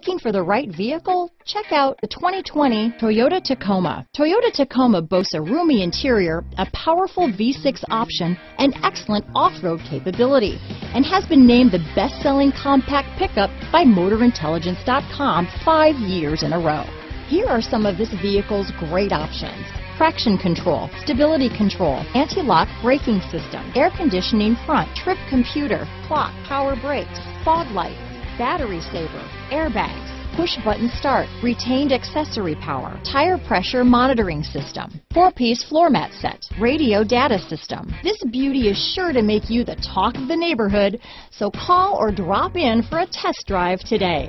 Looking for the right vehicle? Check out the 2020 Toyota Tacoma. Toyota Tacoma boasts a roomy interior, a powerful V6 option, and excellent off-road capability, and has been named the best-selling compact pickup by MotorIntelligence.com five years in a row. Here are some of this vehicle's great options. Traction control, stability control, anti-lock braking system, air conditioning front, trip computer, clock, power brakes, fog lights, battery saver, airbags, push button start, retained accessory power, tire pressure monitoring system, four-piece floor mat set, radio data system. This beauty is sure to make you the talk of the neighborhood, so call or drop in for a test drive today.